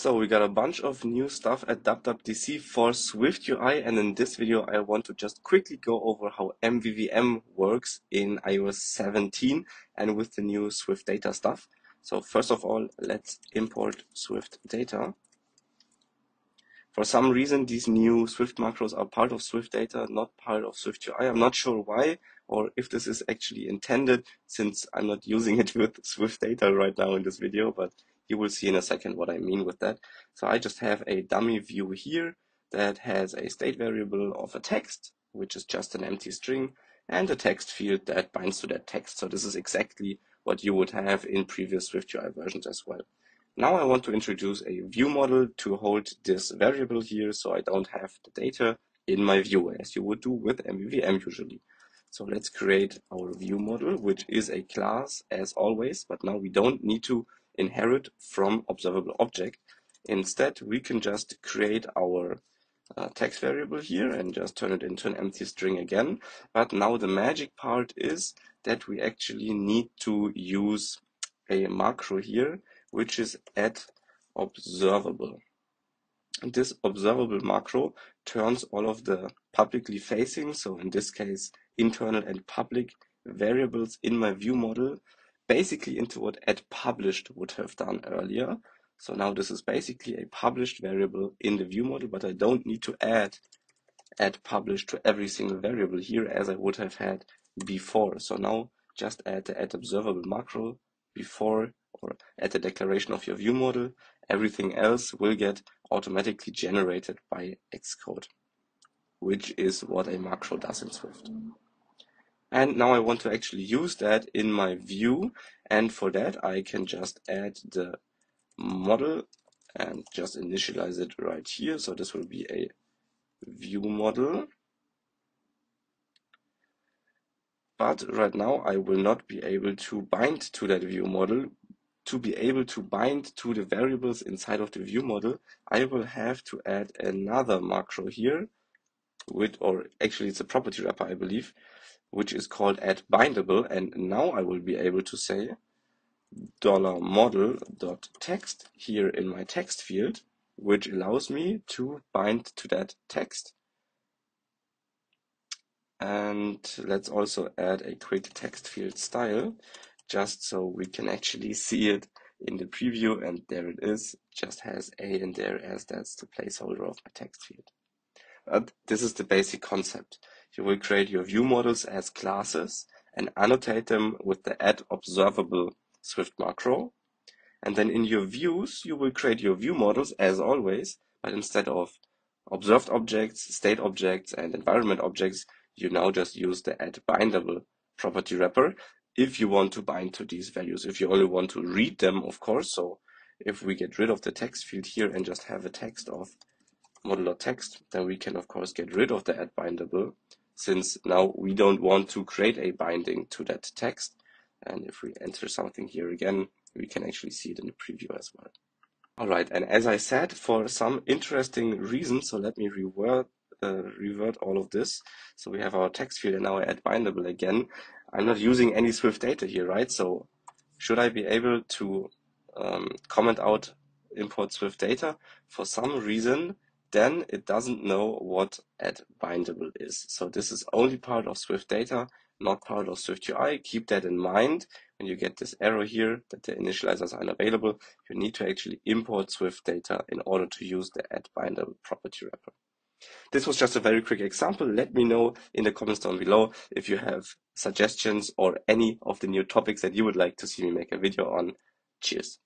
So we got a bunch of new stuff at WWDC for Swift UI and in this video I want to just quickly go over how MVVM works in iOS 17 and with the new Swift data stuff. So first of all let's import Swift data. For some reason these new Swift macros are part of Swift data, not part of Swift UI. I'm not sure why or if this is actually intended since I'm not using it with Swift data right now in this video, but you will see in a second what I mean with that. So I just have a dummy view here that has a state variable of a text, which is just an empty string, and a text field that binds to that text. So this is exactly what you would have in previous SwiftUI versions as well. Now I want to introduce a view model to hold this variable here so I don't have the data in my view as you would do with MVVM usually. So let's create our view model, which is a class as always, but now we don't need to inherit from observable object. Instead, we can just create our uh, text variable here and just turn it into an empty string again. But now the magic part is that we actually need to use a macro here, which is add observable. And this observable macro turns all of the publicly facing, so in this case, internal and public variables in my view model basically into what add published would have done earlier. So now this is basically a published variable in the view model, but I don't need to add add published to every single variable here as I would have had before. So now just add the add observable macro before or at the declaration of your view model. Everything else will get automatically generated by Xcode, which is what a macro does in Swift. And now I want to actually use that in my view. And for that, I can just add the model and just initialize it right here. So this will be a view model. But right now I will not be able to bind to that view model. To be able to bind to the variables inside of the view model, I will have to add another macro here with, or actually it's a property wrapper, I believe, which is called add bindable. And now I will be able to say dollar model dot text here in my text field, which allows me to bind to that text. And let's also add a quick text field style, just so we can actually see it in the preview. And there it is, just has a in there as that's the placeholder of my text field. Uh, but this is the basic concept. You will create your view models as classes and annotate them with the add observable Swift macro. And then in your views, you will create your view models as always, but instead of observed objects, state objects, and environment objects, you now just use the add bindable property wrapper if you want to bind to these values. If you only want to read them, of course. So if we get rid of the text field here and just have a text of model.text, then we can of course get rid of the add bindable since now we don't want to create a binding to that text. And if we enter something here again, we can actually see it in the preview as well. All right, and as I said, for some interesting reasons, so let me revert, uh, revert all of this. So we have our text field and now I add bindable again. I'm not using any Swift data here, right? So should I be able to um, comment out import Swift data? For some reason, then it doesn't know what add bindable is. So this is only part of Swift data, not part of Swift UI. Keep that in mind when you get this error here that the initializers are unavailable. You need to actually import Swift data in order to use the add bindable property wrapper. This was just a very quick example. Let me know in the comments down below if you have suggestions or any of the new topics that you would like to see me make a video on. Cheers.